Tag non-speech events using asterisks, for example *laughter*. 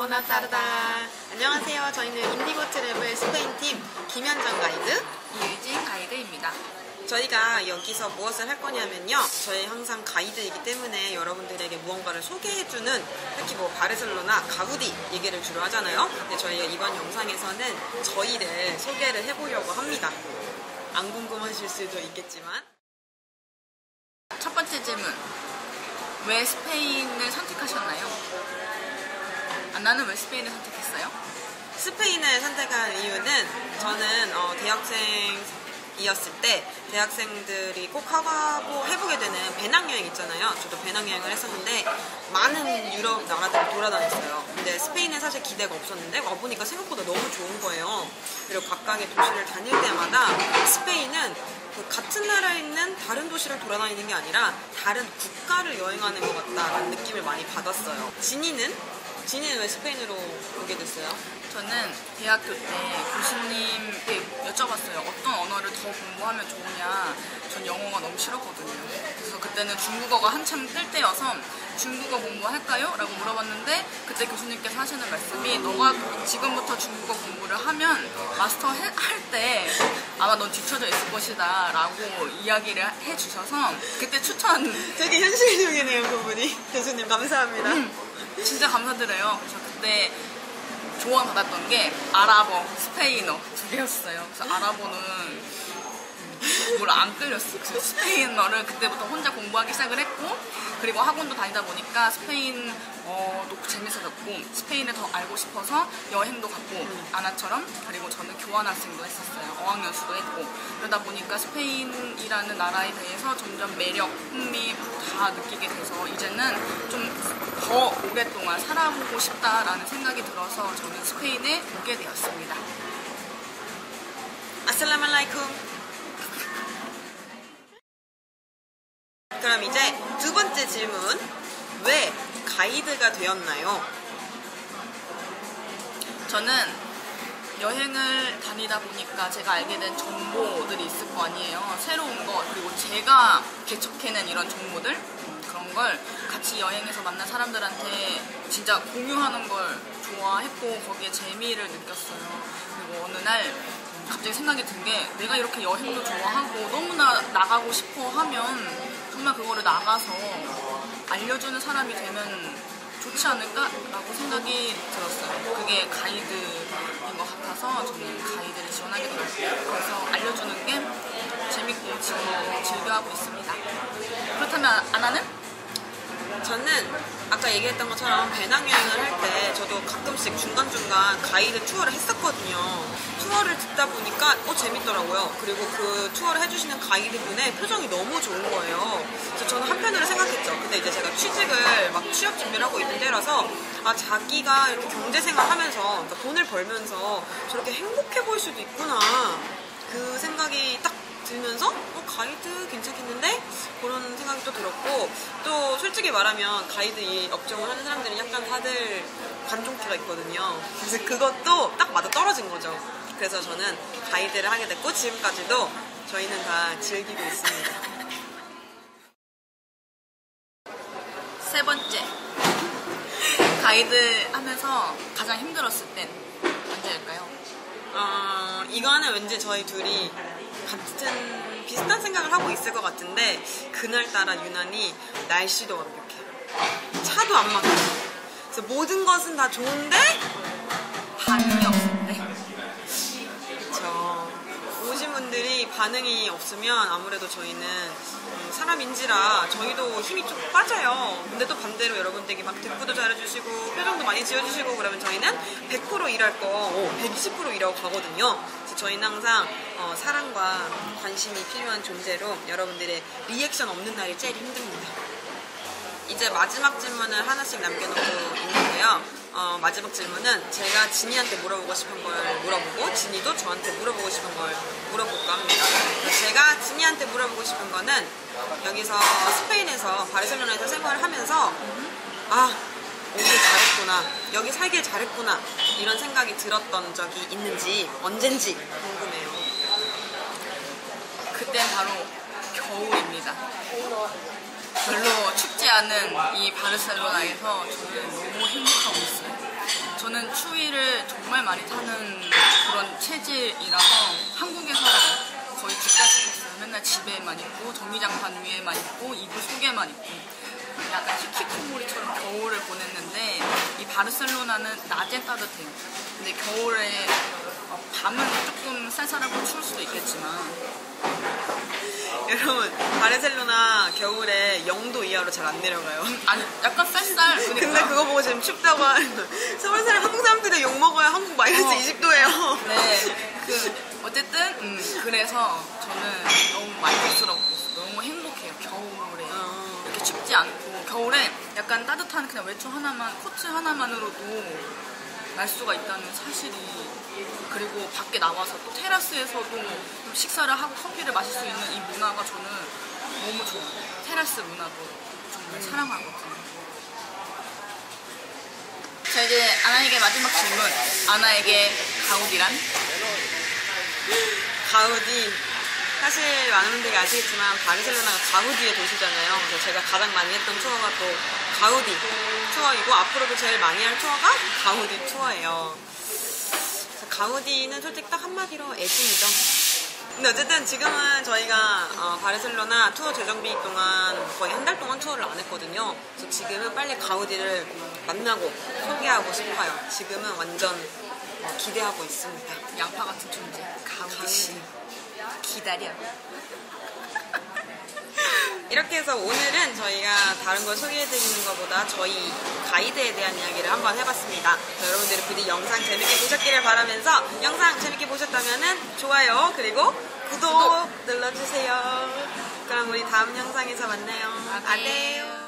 보나타르다. 안녕하세요. 저희는 인디고 트래블 스페인 팀 김현정 가이드. 이유진 가이드입니다. 저희가 여기서 무엇을 할 거냐면요. 저희 항상 가이드이기 때문에 여러분들에게 무언가를 소개해주는 특히 뭐 바르셀로나, 가우디 얘기를 주로 하잖아요. 근데 저희가 이번 영상에서는 저희를 소개를 해보려고 합니다. 안 궁금하실 수도 있겠지만. 첫 번째 질문. 왜 스페인을 선택하셨나요? 아, 나는 왜 스페인을 선택했어요? 스페인을 선택한 이유는 저는 어, 대학생이었을 때 대학생들이 꼭 하고 해보게 되는 배낭여행 있잖아요. 저도 배낭여행을 했었는데 많은 유럽 나라들을 돌아다녔어요. 근데 스페인은 사실 기대가 없었는데 와보니까 생각보다 너무 좋은 거예요. 그리고 각각의 도시를 다닐 때마다 스페인은 그 같은 나라에 있는 다른 도시를 돌아다니는 게 아니라 다른 국가를 여행하는 것 같다라는 느낌을 많이 받았어요. 진이는? 진이는 왜 스페인으로 오게 됐어요? 저는 대학교 때 교수님께 여쭤봤어요. 어떤 언어를 더 공부하면 좋으냐. 전 영어가 너무 싫었거든요. 그래서 그때는 중국어가 한참 뜰 때여서 중국어 공부할까요? 라고 물어봤는데 그때 교수님께서 하시는 말씀이 너가 지금부터 중국어 공부를 하면 마스터 할 때 아마 넌 뒤쳐져 있을 것이다 라고 이야기를 해주셔서 그때 추천 되게 현실적이네요, 그분이. 교수님, 감사합니다. 음, 진짜 감사드려요. 그래서 그때 조언 받았던 게 아랍어, 스페인어 두 개였어요. 그래서 아랍어는 뭘 안 끌렸어. 그래서 스페인어를 그때부터 혼자 공부하기 시작을 했고, 그리고 학원도 다니다 보니까 스페인어도 재밌어졌고, 스페인을 더 알고 싶어서 여행도 갔고, 아나처럼, 그리고 저는 교환학생도 했었어요. 어학연수도 했고, 그러다 보니까 스페인이라는 나라에 대해서 점점 매력, 흥미 다 느끼게 돼서, 이제는 좀 더 오랫동안 살아보고 싶다라는 생각이 들어서 저는 스페인에 오게 되었습니다. 아슬라말라이쿰. 그럼 이제 두 번째 질문. 왜 가이드가 되었나요? 저는 여행을 다니다 보니까 제가 알게 된 정보들이 있을 거 아니에요. 새로운 거, 그리고 제가 개척해낸 이런 정보들, 음, 그런 걸 같이 여행에서 만난 사람들한테 진짜 공유하는 걸 좋아했고, 거기에 재미를 느꼈어요. 그리고 어느 날 음, 갑자기 생각이 든 게 내가 이렇게 여행도 좋아하고 너무나 나가고 싶어 하면 정말 그거를 나가서 알려주는 사람이 되면 좋지 않을까라고 생각이 들었어요. 그게 가이드인 것 같아서 저는 가이드를 지원하게 되었고 그래서 알려주는 게 재밌고 지금 즐겨하고 있습니다. 그렇다면 아나는? 저는 아까 얘기했던 것처럼 배낭여행을 할 때 저도 가끔씩 중간중간 가이드 투어를 했었거든요. 투어를 듣다 보니까 어 재밌더라고요. 그리고 그 투어를 해주시는 가이드분의 표정이 너무 좋은 거예요. 그래서 저는 한편으로 생각했죠. 근데 이제 제가 취직을 막 취업 준비를 하고 있는 때라서 아 자기가 이렇게 경제생활 하면서 그러니까 돈을 벌면서 저렇게 행복해 보일 수도 있구나. 그 생각이 딱 들면서 어 가이드 괜찮겠는데 그런 생각이 또 들었고 또 솔직히 말하면 가이드 이 업종을 하는 사람들은 약간 다들 관종기가 있거든요. 그래서 그것도 딱 맞아 떨어진 거죠. 그래서 저는 가이드를 하게 됐고 지금까지도 저희는 다 즐기고 있습니다. 세 번째. 가이드 하면서 가장 힘들었을 땐 언제일까요? 어, 이거는 왠지 저희 둘이 같은 비슷한 생각을 하고 있을 것 같은데 그날따라 유난히 날씨도 완벽해. 차도 안 막혀. 그래서 모든 것은 다 좋은데 반응이 없을 반응이 없으면 아무래도 저희는 음, 사람인지라 저희도 힘이 좀 빠져요. 근데 또 반대로 여러분들이 막 대꾸도 잘해주시고 표정도 많이 지어주시고 그러면 저희는 100% 일할 거 120% 일하고 가거든요. 그래서 저희는 항상 어, 사랑과 관심이 필요한 존재로 여러분들의 리액션 없는 날이 제일 힘듭니다. 이제 마지막 질문을 하나씩 남겨놓고 있는데요. 어, 마지막 질문은 제가 진이한테 물어보고 싶은 걸 물어보고 진이도 저한테 물어보고 싶은 걸 물어볼까 합니다. 제가 진이한테 물어보고 싶은 거는 여기서 스페인에서 바르셀로나에서 생활을 하면서 아 오길 잘했구나 여기 살길 잘했구나 이런 생각이 들었던 적이 있는지 언젠지 궁금해요. 그땐 바로 겨울입니다. 별로 춥지 않은 이 바르셀로나에서 저는 너무 행복하고 있어요. 저는 추위를 정말 많이 타는 그런 체질이라서 한국에서 거의 집다시피 했어요. 맨날 집에만 있고 전기장판 위에만 있고 이불 속에만 있고 약간 히키코모리처럼 겨울을 보냈는데 이 바르셀로나는 낮엔 따뜻해요. 근데 겨울에 어, 밤은 조금 쌀쌀하고 추울 수도 있겠지만 *laughs* 여러분 바르셀로나 겨울에 0도 이하로 잘 안 내려가요. 아니 약간 쌀쌀 그러니까 근데 그거 보고 지금 춥다고 하는 거. 서울 사람 한국 사람들이 욕 먹어요. 한국 마이너스 어. 20도예요. 네, 그 어쨌든 음, 그래서 저는 너무 만족스럽고 너무 행복해요. 겨울에 어. 이렇게 춥지 않고 겨울에 약간 따뜻한 그냥 외투 하나만 코트 하나만으로도 날 수가 있다는 사실이 그리고 밖에 나와서 또 테라스에서도 좀 식사를 하고 커피를 마실 수 있는 이 문화가 저는 너무 좋아요. 테라스 문화도 정말 사랑하거든요. 자 이제 아나에게 마지막 질문. 아나에게 가우디란? 가우디. 사실 많은 분들이 아시겠지만 바르셀로나가 가우디의 도시잖아요. 그래서 제가 가장 많이 했던 투어가 또 가우디 투어이고 앞으로도 제일 많이 할 투어가 가우디 투어예요. 가우디는 솔직히 딱 한마디로 애증이죠. 근데 어쨌든 지금은 저희가 어, 바르셀로나 투어 재정비 동안 거의 한 달 동안 투어를 안 했거든요. 그래서 지금은 빨리 가우디를 만나고 소개하고 싶어요. 지금은 완전 어, 기대하고 있습니다. 양파 같은 존재. 가우디 씨. 기다려. 이렇게 해서 오늘은 저희가 다른 걸 소개해드리는 것보다 저희 가이드에 대한 이야기를 한번 해봤습니다. 자, 여러분들이 부디 영상 재밌게 보셨기를 바라면서 영상 재밌게 보셨다면 좋아요 그리고 구독, 눌러주세요. 그럼 우리 다음 영상에서 만나요. 아네. 아네요.